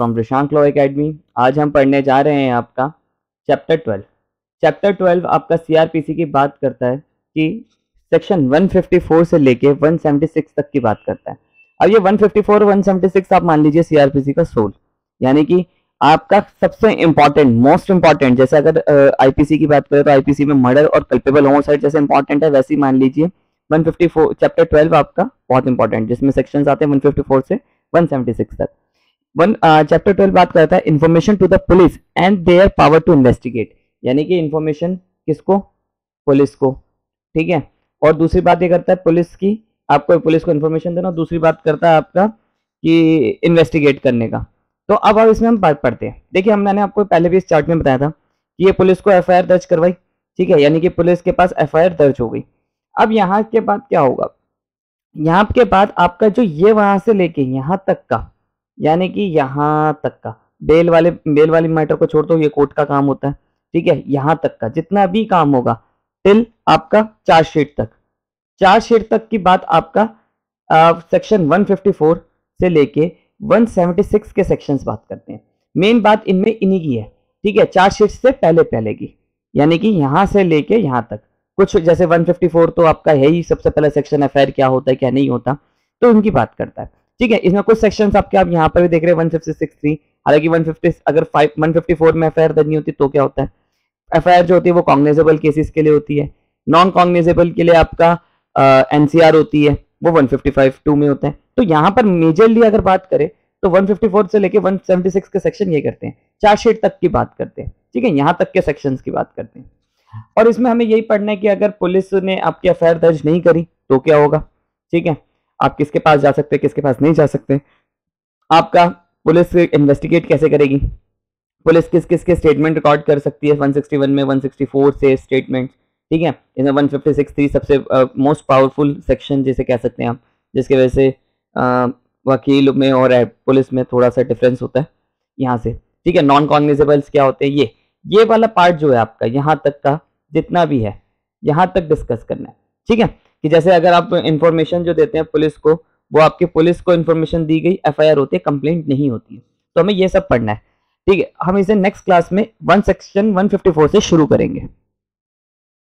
From Rishank law academy आज हम पढ़ने जा रहे हैं आपका चैप्टर ट्वेल्व चैप्टर ट्वेल्व आपका सीआरपीसी की बात करता है कि सेक्शन 154 से लेके 176 तक की बात करता है। अब ये 154 176 आप मान लीजिए सीआरपीसी का सोल यानी कि आपका सबसे इंपॉर्टेंट मोस्ट इंपॉर्टेंट जैसे अगर आईपीसी की बात करें तो आईपीसी में मर्डर और कल्पेबल होमोसाइड जैसे इंपॉर्टेंट है, वैसे ही मान लीजिए 154 चैप्टर 12 आपका बहुत इंपॉर्टेंट जिसमें सेक्शंस आते हैं 154 से 176 तक। वन चैप्टर ट्वेल्व बात करता है information to the police and their power to investigate यानी कि इन्फॉर्मेशन किसको? पुलिस को। ठीक है? और दूसरी बात ये करता है पुलिस की आपको पुलिस को इन्फॉर्मेशन देना, दूसरी बात करता है आपका कि इन्वेस्टिगेट करने का। तो अब अब इसमें हम बात पढ़ते हैं। देखिए, हम मैंने आपको पहले भी इस चार्ट में बताया था कि ये पुलिस को एफआईआर दर्ज करवाई। ठीक है? यानी कि पुलिस के पास एफआईआर दर्ज हो गई। अब यहाँ के बाद क्या होगा? यहाँ के बाद आपका जो ये वहाँ से लेके यहाँ तक का यानी कि यहाँ तक का। बेल वाले, बेल वाली मैटर को छोड़ दो, ये कोर्ट का काम होता है। ठीक है, यहाँ तक का, जितना भी काम होगा, टिल आपका चार्जशीट तक। चार्जशीट तक की बात आपका सेक्शन 154 से लेके 176 के सेक्शंस बात करते हैं। मेन बात इनमें इन्हीं की है। ठीक है चार्जशीट से पहले पहले की। यानी कि यहाँ से लेके यहाँ तक। कुछ जैसे 154 तो आपका है ही, सबसे पहले सेक्शन एफ़ क्या होता है, क्या नहीं होता तो उनकी बात करता है। ठीक है, इसमें कुछ सेक्शंस आपके आप यहाँ पर भी देख रहे हैं 156 हालाँकि 150 अगर 5 154 में एफआईआर दर्ज नहीं होती तो क्या होता है? एफआईआर जो होती है वो कॉग्नेजेबल केसेस के लिए होती है। नॉन कॉग्नेजेबल के लिए आपका एनसीआर होती है, वो 155 टू में होता है। तो यहाँ पर मेजरली अगर बात करें तो 154 से लेके 176 के सेक्शन ये करते हैं। चार चार्जशीट तक की बात करते हैं, ठीक है? यहाँ तक के सेक्शन की बात करते हैं। और इसमें हमें यही पढ़ना है कि अगर पुलिस ने आपकी एफआईआर दर्ज नहीं करी तो क्या होगा? ठीक है? आप किसके पास जा सकते हैं, किसके पास नहीं जा सकते आपका पुलिस इन्वेस्टिगेट कैसे करेगी? पुलिस किस किस के स्टेटमेंट रिकॉर्ड कर सकती है? 161 में 164 से स्टेटमेंट ठीक है? इसमें 156 थी सबसे मोस्ट पावरफुल सेक्शन जिसे कह सकते हैं आप, जिसकी वजह से वकील में और पुलिस में थोड़ा सा डिफरेंस होता है यहाँ से। ठीक है? नॉन कॉग्निजेबल्स क्या होते हैं? ये ये वाला पार्ट जो है आपका, यहाँ तक का जितना भी है, यहाँ तक डिस्कस करना है। ठीक है? कि जैसे अगर आप इन्फॉर्मेशन जो देते हैं पुलिस को, वो आपके पुलिस को इन्फॉर्मेशन दी गई एफआईआर होती है कंप्लेंट नहीं होती है। तो हमें यह सब पढ़ना है। ठीक है? हम इसे नेक्स्ट क्लास में वन सेक्शन 154 से शुरू करेंगे।